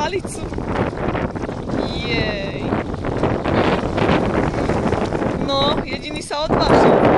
palicu. Jej. No, jediný sa odvážil.